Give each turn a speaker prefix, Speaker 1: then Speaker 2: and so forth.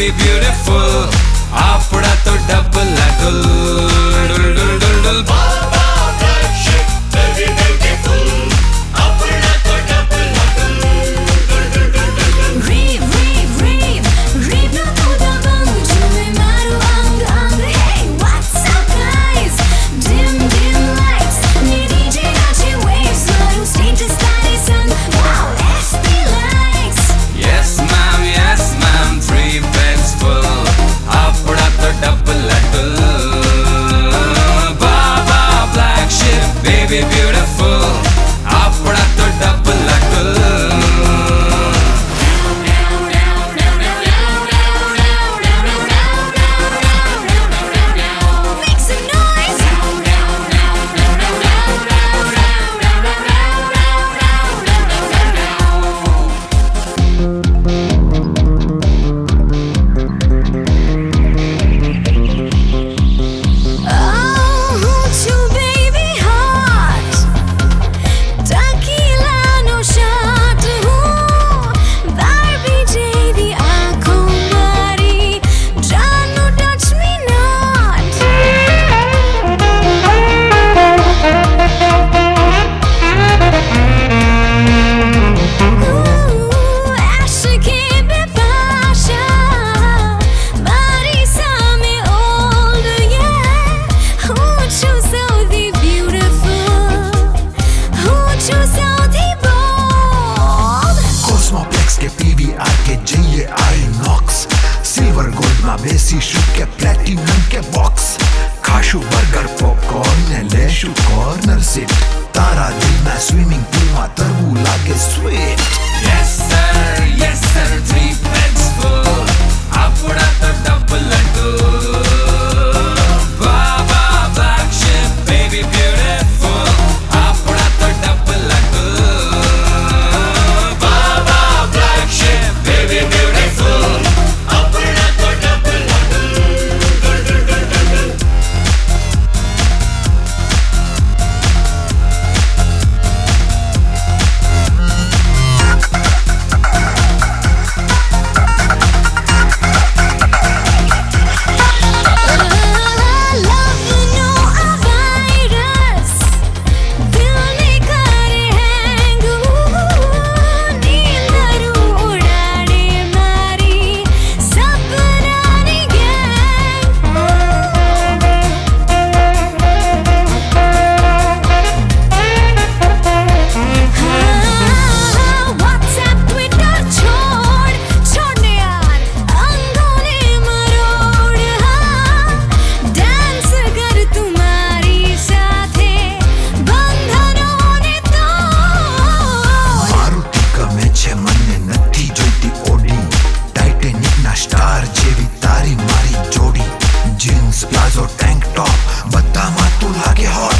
Speaker 1: be beautiful. careful.
Speaker 2: लेशु burger popcorn है लेशु कॉर्नर सिट तारा दिल में स्विमिंग पूल में तरबू लागे sweat
Speaker 1: yes sir yes sir
Speaker 2: tank top बत्ता मत तू लागे हॉट